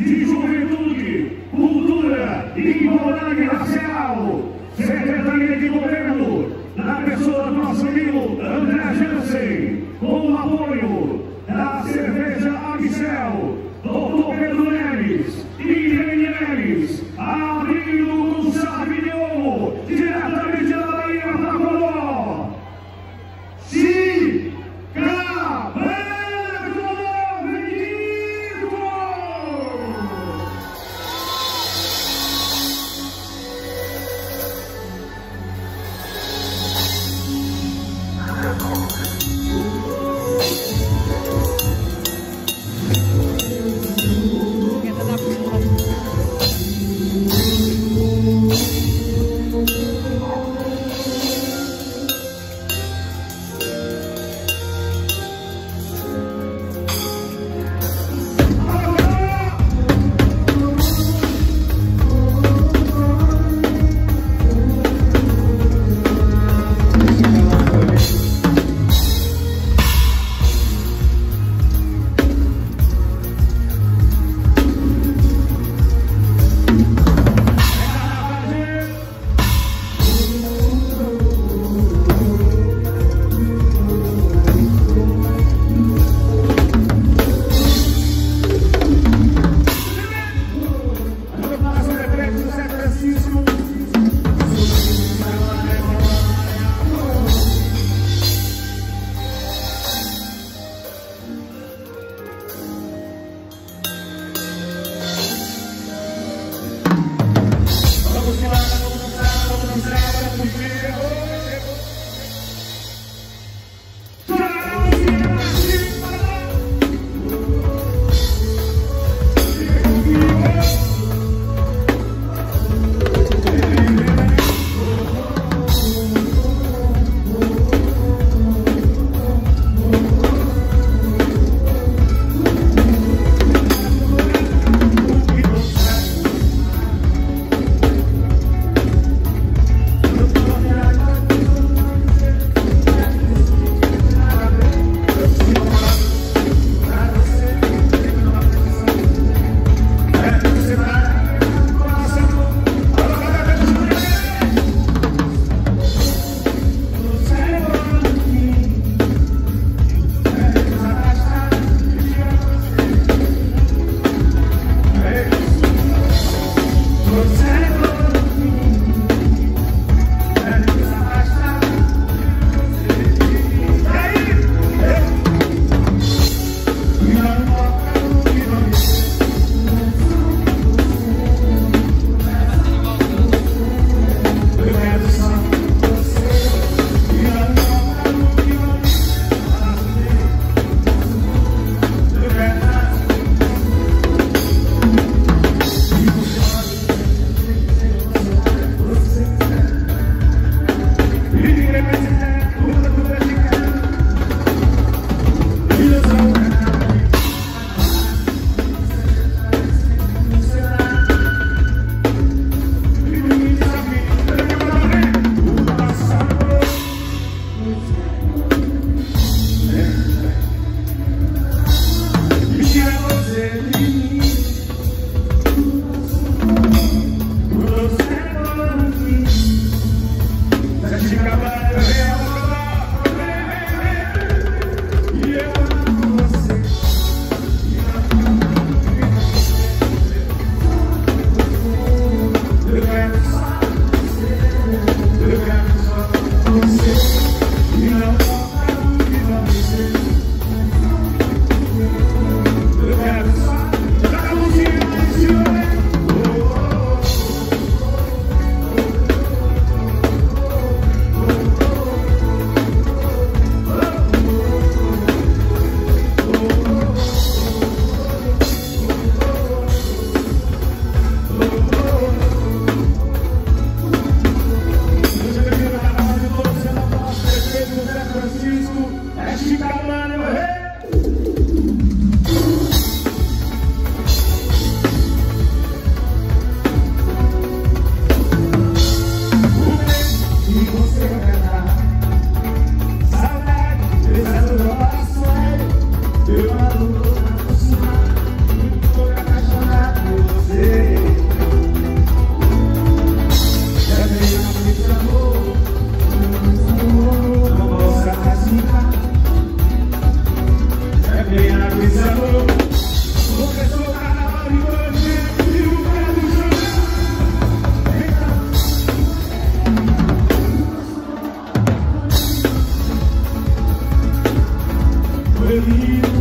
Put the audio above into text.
de Juventude, Cultura e Igualdade Racial, Secretaria de Governo, na pessoa do nosso amigo André Jansen, com o apoio da cerveja Abicel, Doutor Pedro Neves e you.